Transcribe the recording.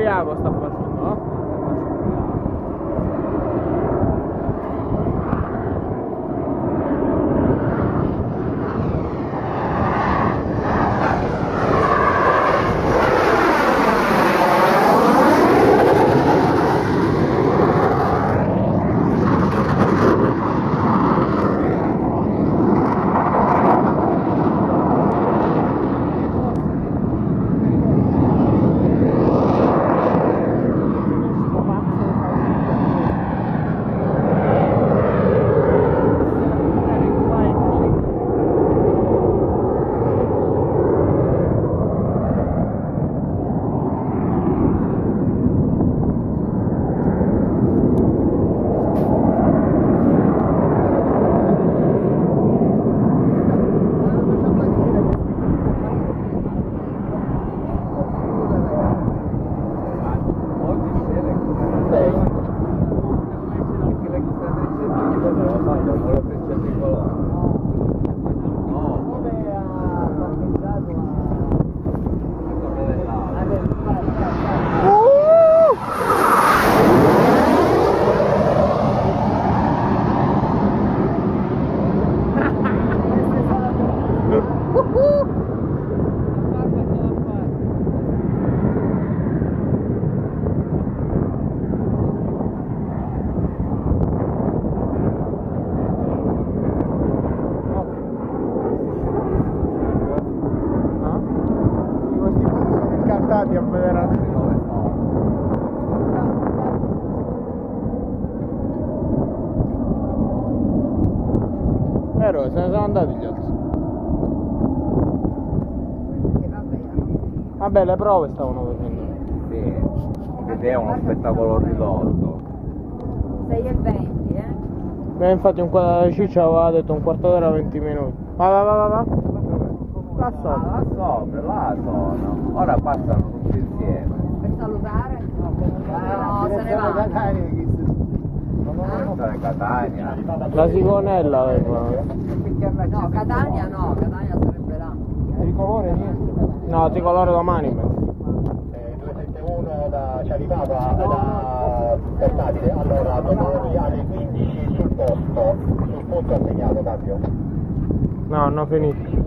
ubriaco sta facendo, no? Oggi trecendo gli poteva fare con la freccia tricolore. No, incantati a vedere Vero, se ne sono andati gli altri. Vabbè, le prove stavano facendo. Sì, ed è uno spettacolo ridotto. 6 e 20, eh? Beh, infatti un qua- la ciccia aveva detto un quarto d'ora 20 minuti. Va va va va va. Là sopra. là sopra, là sono. Ora passano tutti insieme. Per salutare? No, se ne va. Questa è Catania. La sigonella aveva. No, Catania no, Catania sarebbe là. Tricolore niente. No, tricolore domani. Eh, 271 da, ci arrivava da portatile. Allora, domani alle 15 sul posto, sul punto assegnato, cambio. No, hanno finito.